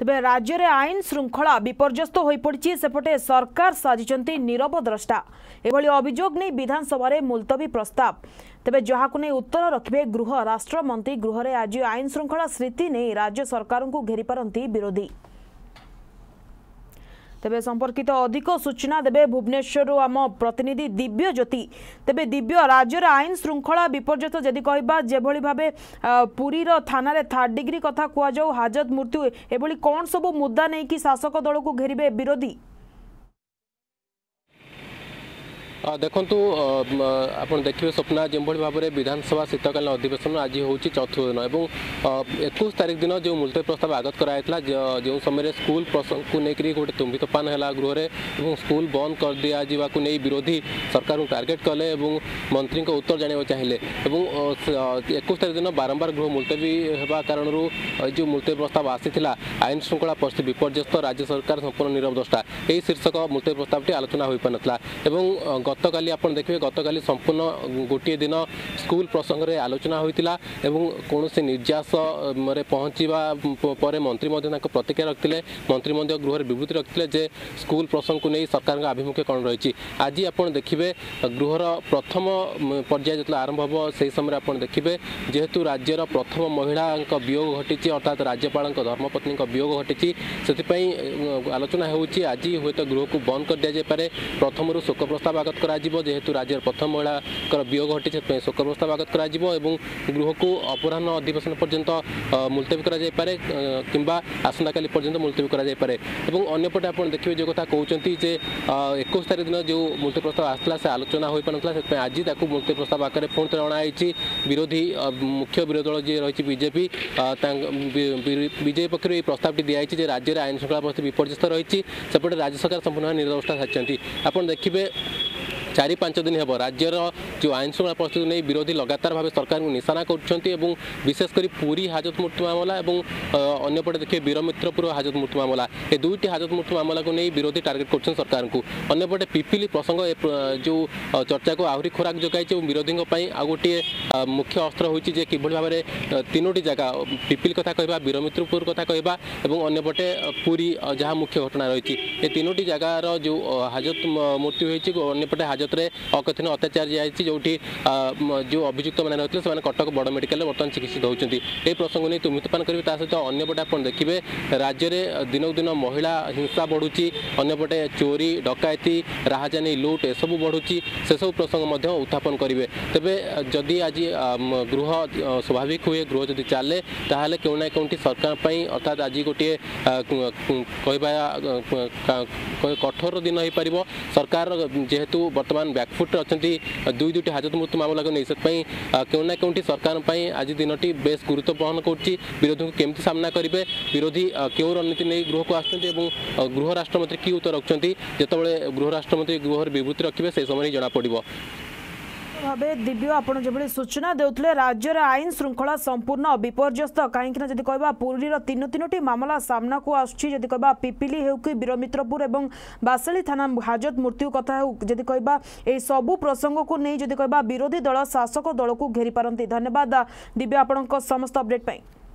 ତେବେ ରାଜ୍ୟରେ ଆଇନ ଶୃଙ୍ଖଳା ବିପର୍ଯ୍ୟସ୍ତ ହୋଇପଡ଼ିଛି ସେପଟେ ସରକାର ସାଜିଛନ୍ତି ନିରବ ଦ୍ରଷ୍ଟା ଏଭଳି ଅଭିଯୋଗ ନେଇ ବିଧାନସଭାରେ ମୁଲତବୀ ପ୍ରସ୍ତାବ ତେବେ ଯାହାକୁ ନେଇ ଉତ୍ତର ରଖିବେ ଗୃହ ରାଷ୍ଟ୍ରମନ୍ତ୍ରୀ ଗୃହରେ ଆଜି ଆଇନ ଶୃଙ୍ଖଳା ସ୍ଥିତି ନେଇ ରାଜ୍ୟ ସରକାରଙ୍କୁ ଘେରିପାରନ୍ତି ବିରୋଧୀ ତେବେ ସମ୍ପର୍କିତ ଅଧିକ ସୂଚନା ଦେବେ ଭୁବନେଶ୍ୱରରୁ ଆମ ପ୍ରତିନିଧି ଦିବ୍ୟ ଜ୍ୟୋତି ତେବେ ଦିବ୍ୟ ରାଜ୍ୟର ଆଇନ ଶୃଙ୍ଖଳା ବିପର୍ଯ୍ୟସ୍ତ ଯଦି କହିବା ଯେଭଳି ଭାବେ ପୁରୀର ଥାନାରେ ଥାର୍ଡ ଡିଗ୍ରୀ କଥା କୁହାଯାଉ ହାଜତ ମୃତ୍ୟୁ ଏଭଳି କ'ଣ ସବୁ ମୁଦ୍ଦା ନେଇକି ଶାସକ ଦଳକୁ ଘେରିବେ ବିରୋଧୀ देखु आप देखिए स्वप्ना जो भाव में विधानसभा शीतकालीन अधिवेशन आज हूँ चतुर्थ दिन और एक तारीख दिन जो मुलतवी प्रस्ताव आगत कराइला जो समय स्कूल को लेकर गोटे तुम्भितोपान है गृह स्कूल बंद कर दि को नहीं विरोधी सरकार को टार्गेट कले मंत्री उत्तर जानवाक चाहिए एक तारीख दिन बारंबार गृह मुलतवी होगा कारण जो मुलतवी प्रस्ताव आसी आईन श्रृंखला पर्स्थित विपर्यस्त राज्य सरकार संपूर्ण नीरव दस्टा यही शीर्षक मुलत प्रस्ताव की आलोचना हो पार्ला গতকালি আপনার দেখবে গতকালি সম্পূর্ণ গোটিয়ে দিন স্কুল প্রসঙ্গে আলোচনা হয়েছিল এবং কৌশি নির্যাসরে পৌঁছিবা পরে মন্ত্রী তাঁর প্রতিক্রিয়া রাখলে মন্ত্রী মধ্যে গৃহের বিবৃতি রাখলে যে স্কুল প্রসঙ্গ নিয়ে সরকার আভিমুখ্য কম রয়েছে আজ আপনার দেখবে গৃহর প্রথম পর্যায়ে যেত আরম্ভ হব সেই সময় আপনার দেখবে যেহেতু রাজ্যের প্রথম মহিলা বিয়োগ ঘটিছে অর্থাৎ রাজ্যপাল ধর্মপত্নী বিয়োগ ঘটিছে সেপাই আলোচনা হচ্ছে আজ হয়তো গৃহক বন্ধ করে দিয়ে যাই প্রথম শোক প্রস্তাব আগত ଆଗତ କରାଯିବ ଯେହେତୁ ରାଜ୍ୟର ପ୍ରଥମ ମହିଳାଙ୍କର ବିୟୋଗ ଘଟି ସେଥିପାଇଁ ଶୋକ ପ୍ରସ୍ତାବ ଆଗତ କରାଯିବ ଏବଂ ଗୃହକୁ ଅପରାହ୍ନ ଅଧିବେଶନ ପର୍ଯ୍ୟନ୍ତ ମୁଲତବୀ କରାଯାଇପାରେ କିମ୍ବା ଆସନ୍ତାକାଲି ପର୍ଯ୍ୟନ୍ତ ମୁଲତବୀ କରାଯାଇପାରେ ଏବଂ ଅନ୍ୟପଟେ ଆପଣ ଦେଖିବେ ଯେଉଁ କଥା କହୁଛନ୍ତି ଯେ ଏକୋଇଶ ତାରିଖ ଦିନ ଯେଉଁ ମୁଲତବୀ ପ୍ରସ୍ତାବ ଆସିଥିଲା ସେ ଆଲୋଚନା ହୋଇପାରୁନଥିଲା ସେଥିପାଇଁ ଆଜି ତାକୁ ମୁଲତବୀ ପ୍ରସ୍ତାବ ଆକାରରେ ପୁଣି ଥରେ ଅଣାଯାଇଛି ବିରୋଧୀ ମୁଖ୍ୟ ବିରୋଧୀ ଦଳ ଯିଏ ରହିଛି ବିଜେପି ବିଜେପି ପକ୍ଷରୁ ଏହି ପ୍ରସ୍ତାବଟି ଦିଆଯାଇଛି ଯେ ରାଜ୍ୟରେ ଆଇନ ଶୃଙ୍ଖଳା ପରିସ୍ଥିତି ବିପର୍ଯ୍ୟସ୍ତ ରହିଛି ସେପଟେ ରାଜ୍ୟ ସରକାର ସମ୍ପୂର୍ଣ୍ଣ ନିରବସ୍ଥା ସାରିଛନ୍ତି ଆପଣ ଦେଖିବେ चार पांच दिन हम राज्यर যে আইন শৃঙ্খলা পরিস্থিতি নিয়ে বিরোধী লগাতার ভাবে সরকারকে নিশানা করছেন এবং বিশেষ করে পুরী হাজত মৃত্যু মামলা এবং অন্যপটে দেখবে বীরমিত্রপুর হাজত মৃত্যু মামলা এই দুইটি হাজত মৃত্যু মামলাকে নিয়ে বিরোধী টার্গেট করছেন সরকার অন্যপটে পিপিলি প্রসঙ্গ যে চর্চাকে আহরি খোরাক যোগাইছে এবং বিরোধী আউ গোটিয়ে মুখ্য অস্ত্র হয়েছে যে কিভাবে ভাবে তিনোটি জায়গা পিপিল কথা কহা বীরমিত্রপুর কথা কহা এবং অন্যপটে পুরী যা মুখ্য ঘটনা রয়েছে এই তিনোটি জায়গার যে হাজত মৃত্যু হয়েছে অন্যপটে হাজতরে অকথিন অত্যাচার যাইছে ଯେଉଁଠି ଯେଉଁ ଅଭିଯୁକ୍ତମାନେ ରହିଥିଲେ ସେମାନେ କଟକ ବଡ଼ ମେଡ଼ିକାଲରେ ବର୍ତ୍ତମାନ ଚିକିତ୍ସିତ ହେଉଛନ୍ତି ଏହି ପ୍ରସଙ୍ଗକୁ ନେଇ ତୁମିତପାନ କରିବେ ତା ସହିତ ଅନ୍ୟପଟେ ଆପଣ ଦେଖିବେ ରାଜ୍ୟରେ ଦିନକୁ ଦିନ ମହିଳା ହିଂସା ବଢ଼ୁଛି ଅନ୍ୟପଟେ ଚୋରି ଡକାୟତି ରାହାଜାନୀ ଲୁଟ୍ ଏସବୁ ବଢ଼ୁଛି ସେସବୁ ପ୍ରସଙ୍ଗ ମଧ୍ୟ ଉତ୍ଥାପନ କରିବେ ତେବେ ଯଦି ଆଜି ଗୃହ ସ୍ୱାଭାବିକ ହୁଏ ଗୃହ ଯଦି ଚାଲେ ତାହେଲେ କେଉଁ ନା କେଉଁଠି ସରକାର ପାଇଁ ଅର୍ଥାତ୍ ଆଜି ଗୋଟିଏ କହିବା କଠୋର ଦିନ ହୋଇପାରିବ ସରକାର ଯେହେତୁ ବର୍ତ୍ତମାନ ବ୍ୟାକଫୁଟ୍ରେ ଅଛନ୍ତି ଦୁଇ ଦୁଇଟି ହାଜତ ମୃତ୍ୟୁ ମାମଲାକୁ ନେଇ ସେଥିପାଇଁ କେଉଁ ନା କେଉଁଠି ସରକାରଙ୍କ ପାଇଁ ଆଜି ଦିନଟି ବେଶ ଗୁରୁତ୍ୱ ବହନ କରୁଛି ବିରୋଧୀଙ୍କୁ କେମିତି ସାମ୍ନା କରିବେ ବିରୋଧୀ କେଉଁ ରଣନୀତି ନେଇ ଗୃହକୁ ଆସୁଛନ୍ତି ଏବଂ ଗୃହ ରାଷ୍ଟ୍ରମନ୍ତ୍ରୀ କି ଉତ୍ତର ରଖୁଛନ୍ତି ଯେତେବେଳେ ଗୃହ ରାଷ୍ଟ୍ରମନ୍ତ୍ରୀ ଗୃହରେ ବିବୃତ୍ତି ରଖିବେ ସେହି ସମୟରେ ଜଣାପଡ଼ିବ ভাবে দিব্য আপনার যেভাবে সূচনা দেউলে রাজ্যের আইন শৃঙ্খলা সম্পূর্ণ বিপর্যস্ত কিন্তু যদি কহা পুরীর তিন তিনোটি মামলা সামনাকু আসুচি যদি কহা পিপিলি হেউ কি বীরমিত্রপুর এবং বাসেলি থানা হাজত মৃত্যু কথা হেউ যদি কহা এই সবু প্রসঙ্গক নিয়ে যদি কহা বিরোধী দল শাসক দলক ঘেরি পারতি ধন্যবাদ দিব্য আপনার সমস্ত অপডেট পাই